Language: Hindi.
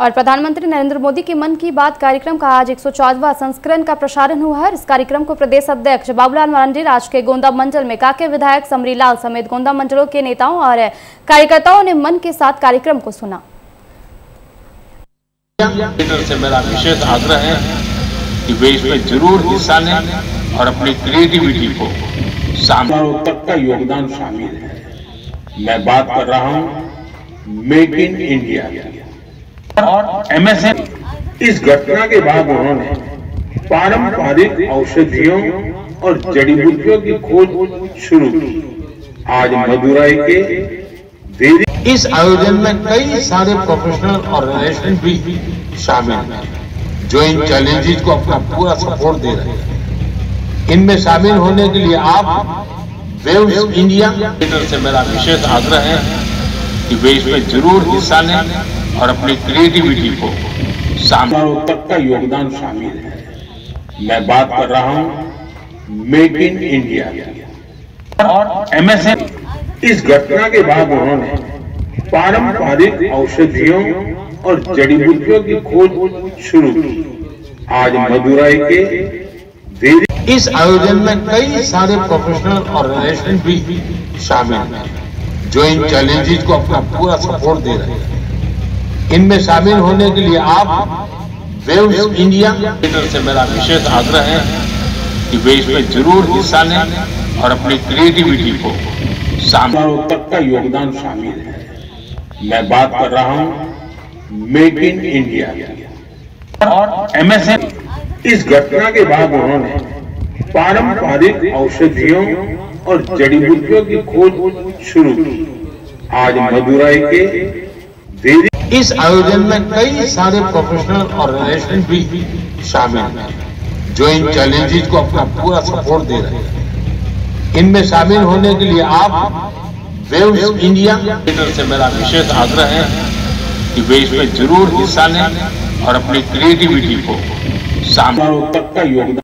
और प्रधानमंत्री नरेंद्र मोदी के मन की बात कार्यक्रम का आज एक संस्करण का प्रसारण हुआ है। इस कार्यक्रम को प्रदेश अध्यक्ष बाबूलाल मरांडी आज के गोंदा मंडल में काके विधायक समरीलाल समेत गोंदा मंडलों के नेताओं और कार्यकर्ताओं ने मन के साथ कार्यक्रम को सुना। से मेरा विशेष आग्रह है कि वे इसमें ज़रूर हिस्सा लें और अपनी क्रिएटिविटी को सामने तक का योगदान शामिल है। मैं बात कर रहा हूँ मेक इन इंडिया और एमएसएम इस घटना के बाद उन्होंने पारंपरिक औषधियों और जड़ी बूटियों की खोज शुरू की। आज मदुराई के देरी इस आयोजन में कई सारे प्रोफेशनल ऑर्गेनाइजेशन भी शामिल हैं जो इन चैलेंजेस को अपना पूरा सपोर्ट दे रहे हैं। इनमें शामिल होने के लिए आप वेव्स इंडिया से मेरा विशेष आग्रह है कि वे इसमें ज़रूर हिस्सा लें। और अपनी क्रिएटिविटी को सामने तक का योगदान शामिल है। मैं बात कर रहा हूँ मेक इन इंडिया और एमएसएम इस घटना के बाद उन्होंने पारंपरिक औषधियों और जड़ी बूटियों की खोज शुरू की। आज मदुराई के देरी इस आयोजन में कई सारे प्रोफेशनल ऑर्गेनाइजेशन भी शामिल हैं जो इन चैलेंजेस को अपना पूरा सपोर्ट दे रहे हैं। इनमें शामिल होने के लिए आप वेव्स इंडिया से मेरा विशेष आग्रह है कि वे इसमें ज़रूर हिस्सा लें और अपनी क्रिएटिविटी को सामने तक का योगदान शामिल है। मैं बात कर रहा हूँ, मेक इन इंडिया। और एमएसएम इस घटना के बाद उन्होंने पारंपरिक औषधियों और जड़ी बूटियों की खोज शुरू की। आज मदुराई के इस आयोजन में कई सारे प्रोफेशनल ऑर्गेनाइजेशन भी शामिल हैं, जो इन चैलेंजेस को अपना पूरा सपोर्ट दे रहे हैं। इनमें शामिल होने के लिए आप वेव्स इंडिया से मेरा विशेष आग्रह है कि वे इसमें ज़रूर हिस्सा लें और अपनी क्रिएटिविटी को सामने का योगदान